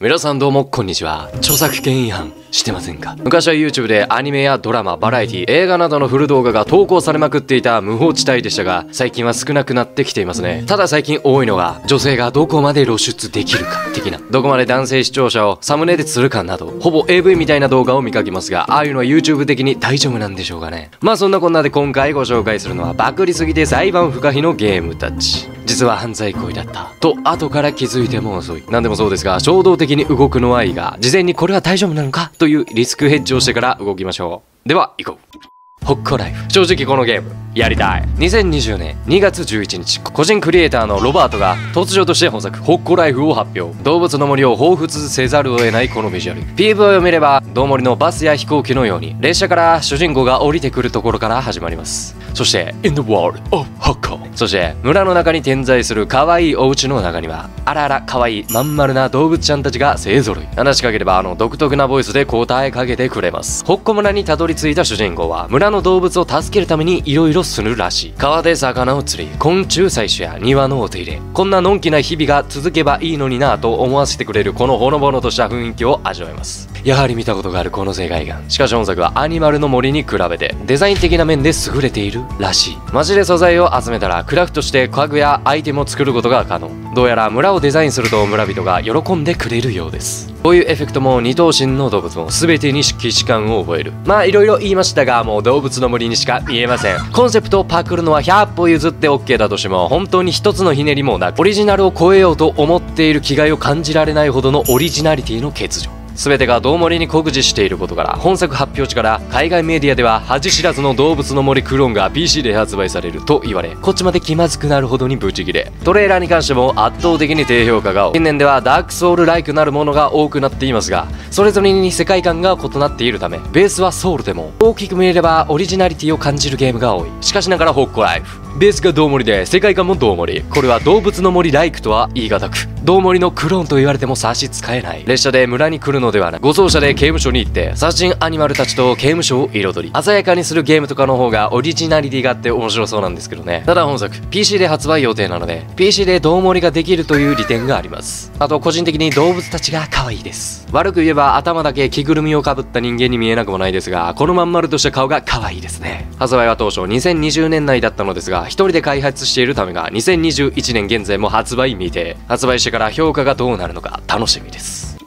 皆さんどうもこんにちは。著作権違反してませんか？昔は YouTube でアニメやドラマバラエティ映画などのフル動画が投稿されまくっていた無法地帯でしたが最近は少なくなってきていますね。ただ最近多いのが女性がどこまで露出できるか的な。どこまで男性視聴者をサムネで釣るかなどほぼ AV みたいな動画を見かけますがああいうのは YouTube 的に大丈夫なんでしょうかね。まあそんなこんなで今回ご紹介するのはバクりすぎて裁判不可避のゲームたち。実は犯罪行為だった。と後から気づいても遅い。何でもそうですが衝動的に動くのはいいが事前にこれは大丈夫なのか？というリスクヘッジをしてから動きましょう。では行こう。ホッコライフ。正直このゲームやりたい。2020年2月11日個人クリエイターのロバートが突如として本作ホッコライフを発表。動物の森を彷彿せざるを得ないこのビジュアル。PV を読めれば道森のバスや飛行機のように列車から主人公が降りてくるところから始まります。そして In the world of Hokko そして村の中に点在する可愛いお家の中にはあらあら可愛いまん丸な動物ちゃんたちが勢ぞろい。話しかければあの独特なボイスで答えかけてくれます。ホッコ村にたどり着いた主人公は村の動物を助けるために色々するらしい。川で魚を釣り昆虫採取や庭のお手入れ。こんなのんきな日々が続けばいいのになと思わせてくれるこのほのぼのとした雰囲気を味わえます。やはり見たことがあるこの世界観。しかし本作はアニマルの森に比べてデザイン的な面で優れているらしい。街で素材を集めたらクラフトして家具やアイテムを作ることが可能。どうやら村をデザインすると村人が喜んでくれるようです。こういうエフェクトも二頭身の動物も全てに既視感を覚える。まあいろいろ言いましたがもう動物の森にしか見えません。コンセプトをパクるのは100歩譲って OK だとしても本当に一つのひねりもなくオリジナルを超えようと思っている気概を感じられないほどのオリジナリティの欠如。全てが道森に酷似していることから本作発表地から海外メディアでは恥知らずの動物の森クローンが PC で発売されると言われこっちまで気まずくなるほどにブチギレ。トレーラーに関しても圧倒的に低評価が近年ではダークソウルライクなるものが多くなっていますがそれぞれに世界観が異なっているためベースはソウルでも。大きく見えればオリジナリティを感じるゲームが多い。しかしながらホッコライフ。ベースがどうもりで世界観もどうもり。これは動物の森ライクとは言い難く。どうもりのクローンと言われても差し支えない。列車で村に来るのではなく護送車で刑務所に行って殺人アニマルたちと刑務所を彩り鮮やかにするゲームとかの方がオリジナリティがあって面白そうなんですけどね。ただ本作 PC で発売予定なので PC でどうもりができるという利点があります。あと個人的に動物たちが可愛いです。悪く言えば頭だけ着ぐるみをかぶった人間に見えなくもないですがこのまん丸とした顔が可愛いですね。発売は当初2020年内だったのですが一人で開発しているためが2021年現在も発売未定。発売してからから評価がどうなるのか楽しみです。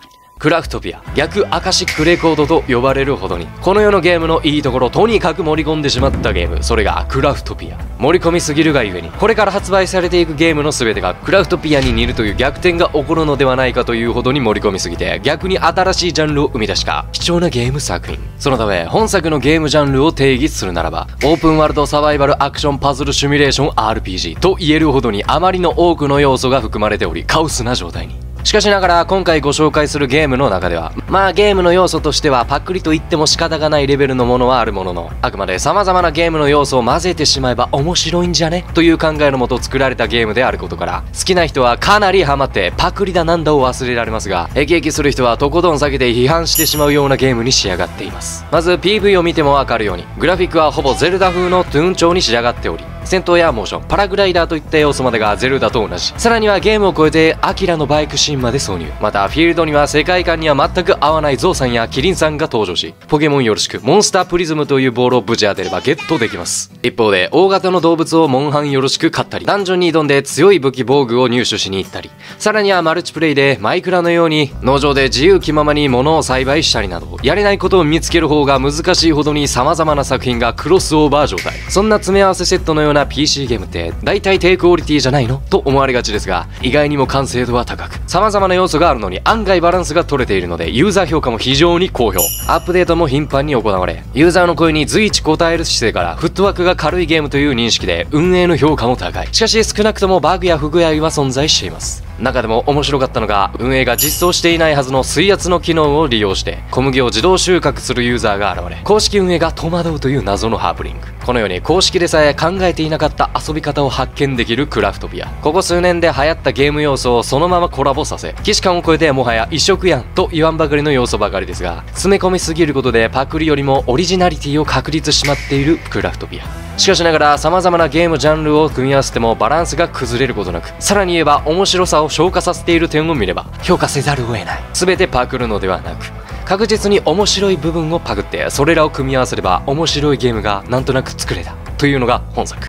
クラフトピア逆アカシックレコードと呼ばれるほどにこの世のゲームのいいところとにかく盛り込んでしまったゲーム。それがクラフトピア。盛り込みすぎるがゆえにこれから発売されていくゲームの全てがクラフトピアに似るという逆転が起こるのではないかというほどに盛り込みすぎて逆に新しいジャンルを生み出した貴重なゲーム作品。そのため本作のゲームジャンルを定義するならばオープンワールドサバイバルアクションパズルシミュレーション RPG と言えるほどにあまりの多くの要素が含まれておりカオスな状態に。しかしながら今回ご紹介するゲームの中ではまあゲームの要素としてはパクリと言っても仕方がないレベルのものはあるもののあくまで様々なゲームの要素を混ぜてしまえば面白いんじゃね？という考えのもと作られたゲームであることから好きな人はかなりハマってパクリだなんだを忘れられますがへきへきする人はとことん避けて批判してしまうようなゲームに仕上がっています。まず PV を見てもわかるようにグラフィックはほぼゼルダ風のトゥーン調に仕上がっており戦闘やモーションパラグライダーといった要素までがゼルダと同じ。さらにはゲームを超えてアキラのバイクシーンまで挿入。またフィールドには世界観には全く合わないゾウさんやキリンさんが登場しポケモンよろしくモンスタープリズムというボールをぶち当てればゲットできます。一方で大型の動物をモンハンよろしく買ったりダンジョンに挑んで強い武器防具を入手しに行ったり。さらにはマルチプレイでマイクラのように農場で自由気ままに物を栽培したりなどやれないことを見つける方が難しいほどに様々な作品がクロスオーバー状態。そんな詰め合わせセットのようような PC ゲームって大体低クオリティじゃないの？と思われがちですが意外にも完成度は高く様々な要素があるのに案外バランスが取れているのでユーザー評価も非常に好評。アップデートも頻繁に行われユーザーの声に随一応える姿勢からフットワークが軽いゲームという認識で運営の評価も高い。しかし少なくともバグや不具合は存在しています。中でも面白かったのが運営が実装していないはずの水圧の機能を利用して小麦を自動収穫するユーザーが現れ公式運営が戸惑うという謎のハプニング。このように公式でさえ考えていなかった遊び方を発見できるクラフトビア。ここ数年で流行ったゲーム要素をそのままコラボさせ既視感を超えてもはや異色やんと言わんばかりの要素ばかりですが詰め込みすぎることでパクリよりもオリジナリティを確立しまっているクラフトビア。しかしながら様々なゲームジャンルを組み合わせてもバランスが崩れることなくさらに言えば面白さを消化させている点を見れば評価せざるを得ない。全てパクるのではなく確実に面白い部分をパクってそれらを組み合わせれば面白いゲームがなんとなく作れたというのが本作。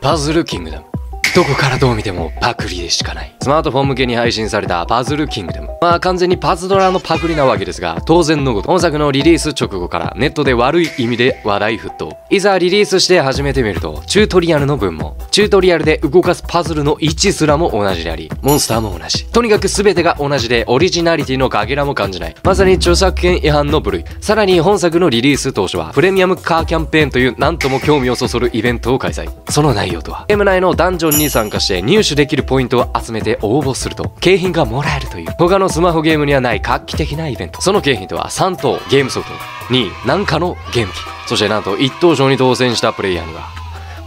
パズルキングダム。どこからどう見てもパクリでしかない。スマートフォン向けに配信されたパズルキングダムまあ完全にパズドラのパクリなわけですが当然のこと本作のリリース直後からネットで悪い意味で話題沸騰。いざリリースして始めてみるとチュートリアルの分もチュートリアルで動かすパズルの位置すらも同じでありモンスターも同じ。とにかく全てが同じでオリジナリティのかけらも感じない。まさに著作権違反の部類。さらに本作のリリース当初はプレミアムカーキャンペーンというなんとも興味をそそるイベントを開催。その内容とは？ゲーム内のダンジョンにに参加して入手できるポイントを集めて応募すると景品がもらえるという。他のスマホゲームにはない画期的なイベント。その景品とは3等ゲームソフト2何かのゲーム機。そしてなんと1等賞に当選したプレイヤーには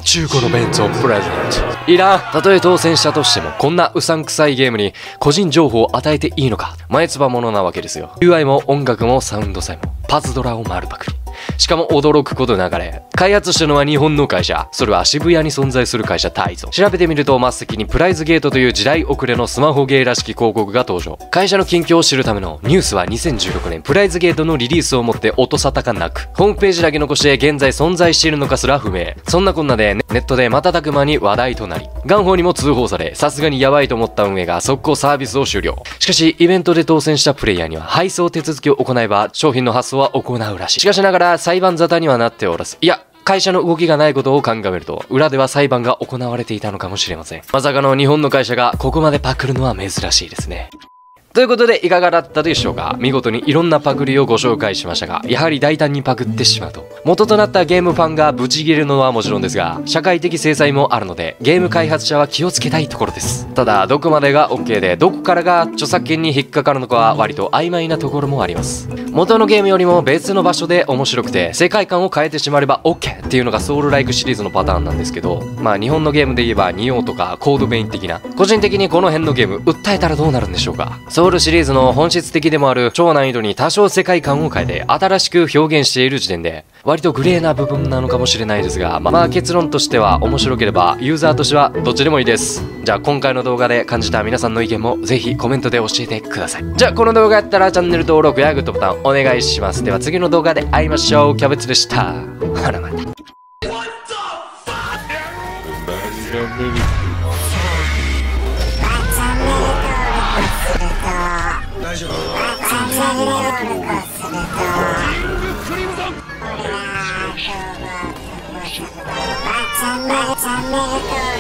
中古のベンツをプレゼント。いらん。たとえ当選したとしてもこんなうさんくさいゲームに個人情報を与えていいのか。前つばものなわけですよ。UI も音楽もサウンドさえも。パズドラを丸パクリ。しかも驚くことながら開発したのは日本の会社。それは渋谷に存在する会社タイゾ調べてみると真っ先にプライズゲートという時代遅れのスマホゲーらしき広告が登場。会社の近況を知るためのニュースは2016年。プライズゲートのリリースをもって音沙汰がなく。ホームページだけ残して現在存在しているのかすら不明。そんなこんなでネットで瞬く間に話題となり。元宝にも通報されさすがにヤバいと思った運営が速攻サービスを終了。しかしイベントで当選したプレイヤーには配送手続きを行えば商品の発送は行うらしい。しかしながら裁判沙汰にはなっておらずいや会社の動きがないことを鑑みると、裏では裁判が行われていたのかもしれません。まさかの日本の会社がここまでパクるのは珍しいですね。ということでいかがだったでしょうか。見事にいろんなパクリをご紹介しましたがやはり大胆にパクってしまうと。元となったゲームファンがブチギレるのはもちろんですが社会的制裁もあるのでゲーム開発者は気をつけたいところです。ただどこまでが OK でどこからが著作権に引っかかるのかは割と曖昧なところもあります。元のゲームよりも別の場所で面白くて世界観を変えてしまえば OK っていうのがソウルライクシリーズのパターンなんですけどまあ日本のゲームで言えばニオとかコードベイン的な個人的にこの辺のゲーム訴えたらどうなるんでしょうか。ソウルシリーズの本質的でもある超難易度に多少世界観を変えて新しく表現している時点で割とグレーな部分なのかもしれないですがまあ結論としては面白ければユーザーとしてはどっちでもいいです。じゃあ今回の動画で感じた皆さんの意見もぜひコメントで教えてください。じゃあこの動画やったらチャンネル登録やグッドボタンお願いします。では次の動画で会いましょう。キャベツでした。ほらまた。大丈夫チ